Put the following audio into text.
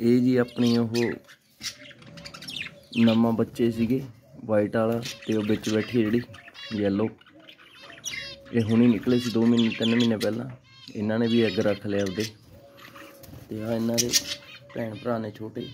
ਇਹ ਜੀ ਆਪਣੀ ਉਹ ਨਵਾਂ ਬੱਚੇ ਸੀਗੇ ਵਾਈਟ ਵਾਲਾ, ਤੇ ਉਹ ਵਿੱਚ ਬੈਠੀ ਜਿਹੜੀ ਯੈਲੋ ਇਹ ਹੁਣੇ ਨਿਕਲੇ ਸੀ 2 ਮਹੀਨੇ 3 ਮਹੀਨੇ ਪਹਿਲਾਂ। ਇਹਨਾਂ ਨੇ ਵੀ ਅੱਗ ਰੱਖ ਲਿਆ ਉਹਦੇ। ਤੇ ਆ ਇਹਨਾਂ ਦੇ ਭੈਣ ਭਰਾ ਨੇ ਛੋਟੇ।